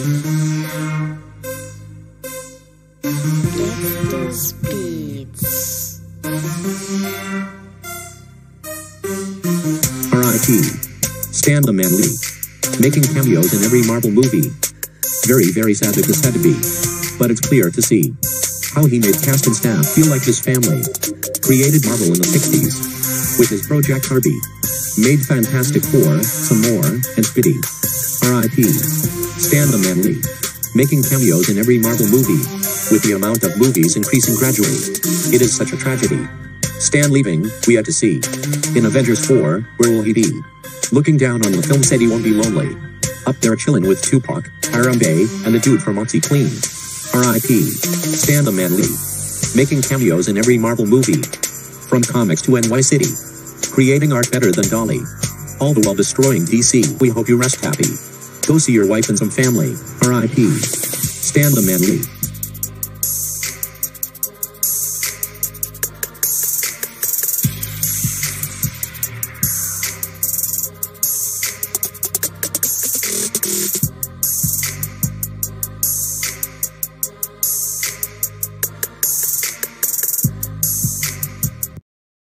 R.I.P. Stan the Man Lee. Making cameos in every Marvel movie. Very, very sad that this had to be. But it's clear to see how he made cast and staff feel like his family. Created Marvel in the 60s with his Project Harvey. Made Fantastic Four, some more, and Spidey. R.I.P. Stan the Man Lee. Making cameos in every Marvel movie. With the amount of movies increasing gradually. It is such a tragedy. Stan leaving, we had to see. In Avengers 4, where will he be? Looking down on the film said he won't be lonely. Up there chilling with Tupac, Harambe, and the dude from OxiClean. R.I.P. Stan the Man Lee. Making cameos in every Marvel movie. From comics to NY City. Creating art better than Dalí. All the while destroying DC. We hope you rest happy. Go see your wife and some family. R.I.P. Stan the Man Lee.